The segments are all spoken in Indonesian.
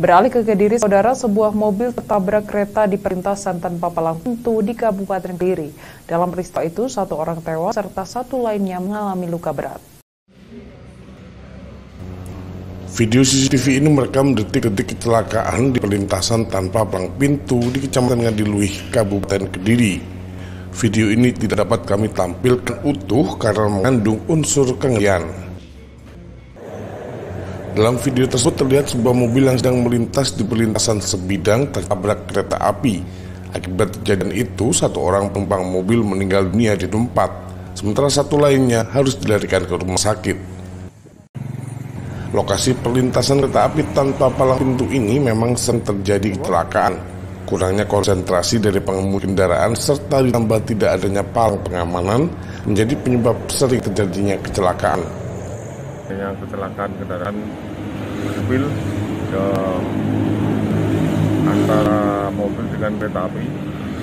Beralih ke Kediri, saudara, sebuah mobil tertabrak kereta di perlintasan tanpa palang pintu di Kabupaten Kediri. Dalam peristiwa itu, satu orang tewas serta satu lainnya mengalami luka berat. Video CCTV ini merekam detik-detik kecelakaan di perlintasan tanpa palang pintu di Kecamatan Ngadiluih, Kabupaten Kediri. Video ini tidak dapat kami tampilkan utuh karena mengandung unsur kengerian. Dalam video tersebut terlihat sebuah mobil yang sedang melintas di perlintasan sebidang tertabrak kereta api. Akibat kejadian itu, satu orang penumpang mobil meninggal dunia di tempat, sementara satu lainnya harus dilarikan ke rumah sakit. Lokasi perlintasan kereta api tanpa palang pintu ini memang sering terjadi kecelakaan. Kurangnya konsentrasi dari pengemudi kendaraan serta ditambah tidak adanya palang pengamanan menjadi penyebab sering terjadinya kecelakaan yang kecelakaan kendaraan mobil ke antara mobil dengan kereta api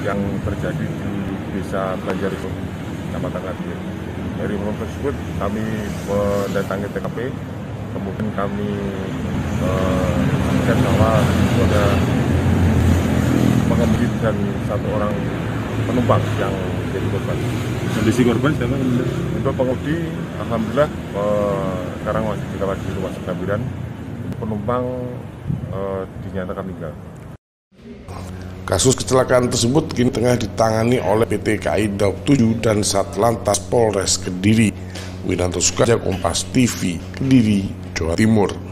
yang terjadi di desa Banjariko, Kecamatan Kadir. Dari mobil tersebut kami mendatangi TKP, kemudian kami eh, bahwa itu ada pengemudi dan satu orang penumpang yang jadi korban. Kondisi korban siapa? Untuk pengemudi, alhamdulillah eh, sekarang masih dirawat di rumah sakit. Penumpang eh, dinyatakan meninggal. Kasus kecelakaan tersebut kini tengah ditangani oleh PT KAI Daup 7 dan Satlantas Polres Kediri. Winanto Sukaja Kompas TV, Kediri, Jawa Timur.